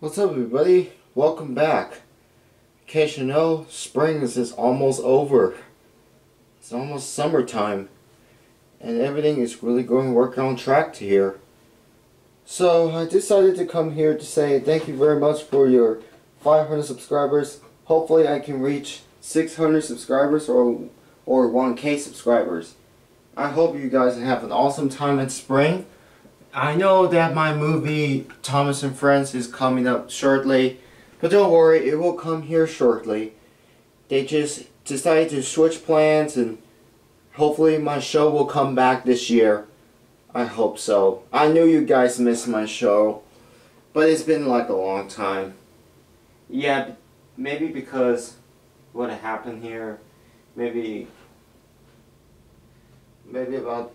What's up everybody? Welcome back. In case you know, spring is almost over. It's almost summertime. And everything is really going work on track to here. So I decided to come here to say thank you very much for your 500 subscribers. Hopefully I can reach 600 subscribers or, or 1k subscribers. I hope you guys have an awesome time in spring. I know that my movie Thomas and Friends is coming up shortly, but don't worry, it will come here shortly. They just decided to switch plans and hopefully my show will come back this year. I hope so. I knew you guys missed my show, but it's been like a long time. Yeah, maybe because what happened here, maybe, maybe about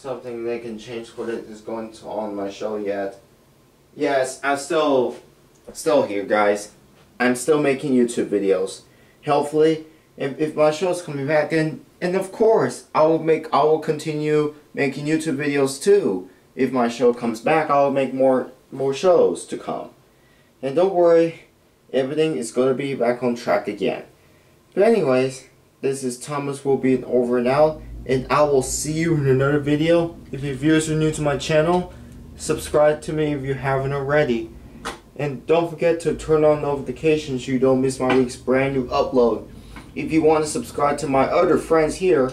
something they can change what is going to on my show yet. Yes, I'm still still here guys. I'm still making YouTube videos. Hopefully if, if my show is coming back and and of course I will make I will continue making YouTube videos too. If my show comes back I will make more more shows to come. And don't worry, everything is gonna be back on track again. But anyways, this is Thomas will be over and out and I will see you in another video. If your viewers are new to my channel, subscribe to me if you haven't already. And don't forget to turn on notifications so you don't miss my week's brand new upload. If you want to subscribe to my other friends here,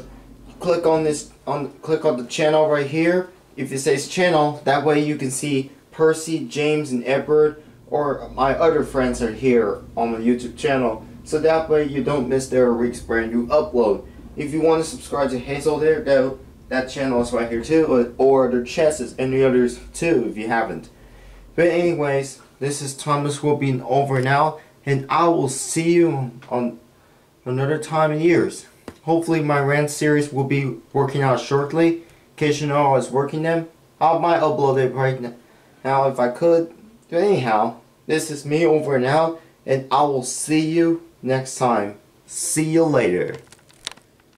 click on this on click on the channel right here. If it says channel, that way you can see Percy, James, and Edward or my other friends are here on my YouTube channel. So that way you don't miss their week's brand new upload. If you want to subscribe to Hazel there, that, that channel is right here too, or, or chess is any others too if you haven't. But anyways, this is Thomas will be over now, and I will see you on another time in years. Hopefully my rant series will be working out shortly. In case you know I was working them, I might upload it right now if I could. But anyhow, this is me over now, and I will see you next time. See you later.